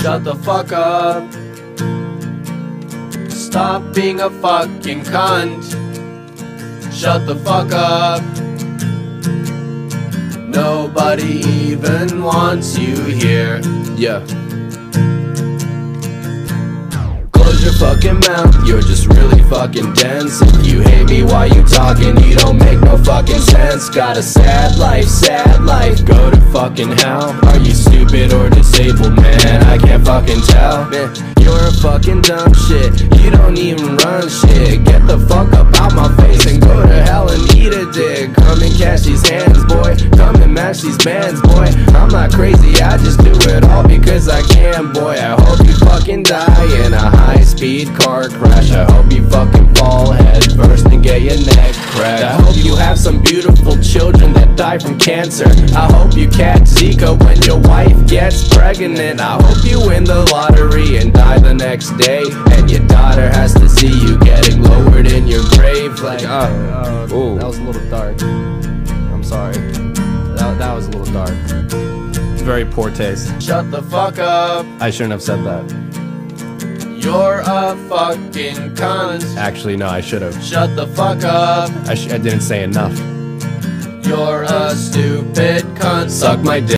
Shut the fuck up. Stop being a fucking cunt. Shut the fuck up. Nobody even wants you here. Yeah. Close your fucking mouth, you're just really fucking dense. If you hate me while you talking, you don't make no fucking sense. Got a sad life, sad life, go to fucking hell. Are you stupid or disabled, man? I can't fucking tell. Man, you're a fucking dumb shit, you don't even run shit. Get the fuck up out my face and go to hell and eat a dick. Come and cash these hands, boy. Come and match these bands, boy. I'm not crazy, I just do it all because I can, boy. I hope you fucking die in a high speed car crash. I hope you fucking fall head first and get your neck cracked. I hope you have some beautiful children that die from cancer. I hope you catch Zika when your wife gets pregnant. I hope you win the lottery and die the next day. And your daughter has to see you getting lowered in your grave. Like, uh, Ooh. that was a little dark. I'm sorry. That, that was a little dark. Very poor taste. Shut the fuck up. I shouldn't have said that. You're a fucking cunt. Actually, no, I should have. Shut the fuck up. I, sh- I didn't say enough. You're a stupid cunt. Suck my dick.